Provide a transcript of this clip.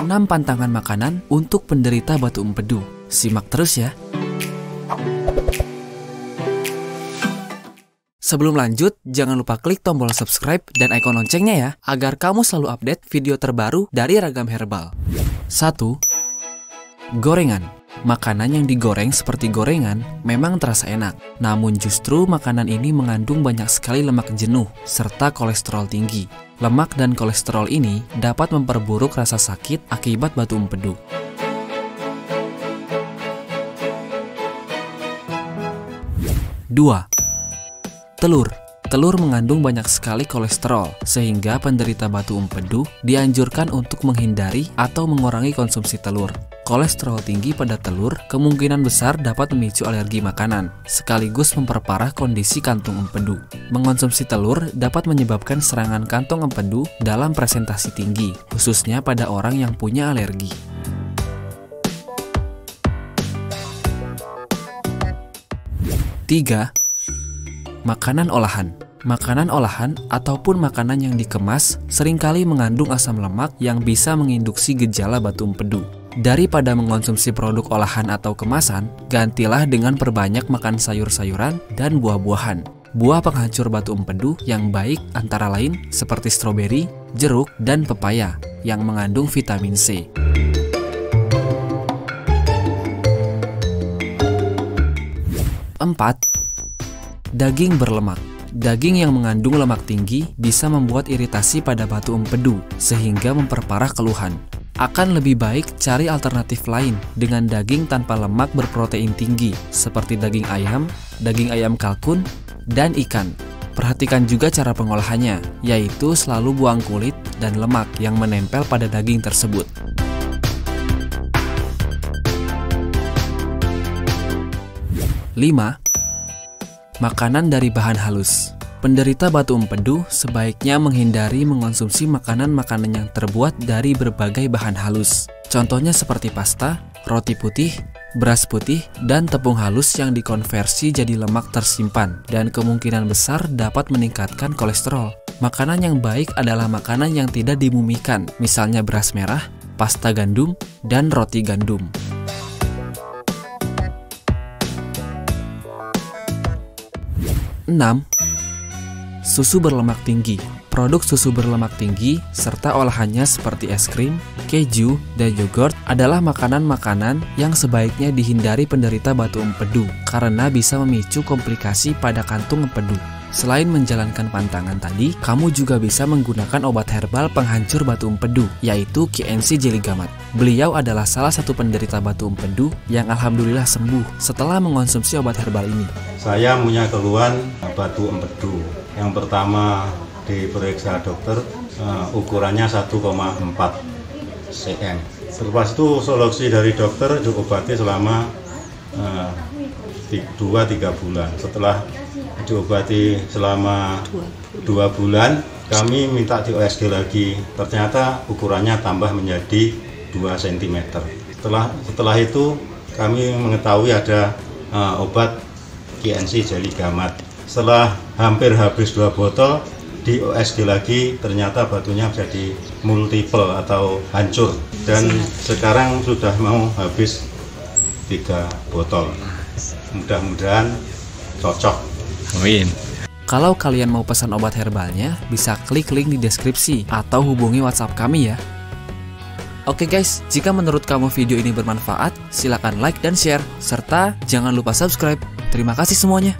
6 pantangan makanan untuk penderita batu empedu. Simak terus ya. Sebelum lanjut, jangan lupa klik tombol subscribe dan ikon loncengnya ya, agar kamu selalu update video terbaru dari Ragam Herbal. 1. Gorengan Makanan yang digoreng seperti gorengan memang terasa enak, namun justru makanan ini mengandung banyak sekali lemak jenuh serta kolesterol tinggi. Lemak dan kolesterol ini dapat memperburuk rasa sakit akibat batu empedu. 2. Telur. Telur mengandung banyak sekali kolesterol, sehingga penderita batu empedu dianjurkan untuk menghindari atau mengurangi konsumsi telur. Kolesterol tinggi pada telur kemungkinan besar dapat memicu alergi makanan, sekaligus memperparah kondisi kantung empedu. Mengonsumsi telur dapat menyebabkan serangan kantong empedu dalam presentasi tinggi, khususnya pada orang yang punya alergi. 3 Makanan olahan Makanan olahan ataupun makanan yang dikemas sering kali mengandung asam lemak yang bisa menginduksi gejala batu empedu. Daripada mengonsumsi produk olahan atau kemasan, gantilah dengan perbanyak makan sayur-sayuran dan buah-buahan. Buah penghancur batu empedu yang baik antara lain seperti stroberi, jeruk, dan pepaya yang mengandung vitamin C. 4 Daging berlemak Daging yang mengandung lemak tinggi bisa membuat iritasi pada batu empedu, sehingga memperparah keluhan. Akan lebih baik cari alternatif lain dengan daging tanpa lemak berprotein tinggi, seperti daging ayam, daging ayam kalkun, dan ikan. Perhatikan juga cara pengolahannya, yaitu selalu buang kulit dan lemak yang menempel pada daging tersebut. 5. Makanan dari bahan halus. Penderita batu empedu sebaiknya menghindari mengonsumsi makanan-makanan yang terbuat dari berbagai bahan halus. Contohnya seperti pasta, roti putih, beras putih, dan tepung halus yang dikonversi jadi lemak tersimpan dan kemungkinan besar dapat meningkatkan kolesterol. Makanan yang baik adalah makanan yang tidak dimumikan, misalnya beras merah, pasta gandum, dan roti gandum. 6. Susu berlemak tinggi Produk susu berlemak tinggi serta olahannya seperti es krim, keju, dan yogurt adalah makanan-makanan yang sebaiknya dihindari penderita batu empedu karena bisa memicu komplikasi pada kantung empedu. Selain menjalankan pantangan tadi, kamu juga bisa menggunakan obat herbal penghancur batu empedu, yaitu KNC Jelly Gamat. Beliau adalah salah satu penderita batu empedu yang alhamdulillah sembuh setelah mengonsumsi obat herbal ini. Saya punya keluhan batu empedu. Yang pertama diperiksa dokter, uh, ukurannya 1,4 cm. Setelah itu solusi dari dokter diobati selama uh, 2-3 bulan. Setelah diobati selama dua bulan kami minta di OSG lagi. Ternyata ukurannya tambah menjadi 2 cm setelah setelah itu kami mengetahui ada uh, obat KNC Jelly Gamat setelah hampir habis dua botol di OSG lagi ternyata batunya menjadi multiple atau hancur. Dan sekarang sudah mau habis tiga botol mudah-mudahan cocok Amin. Kalau kalian mau pesan obat herbalnya, bisa klik link di deskripsi atau hubungi WhatsApp kami ya. Oke guys, jika menurut kamu video ini bermanfaat, silakan like dan share, serta jangan lupa subscribe. Terima kasih semuanya.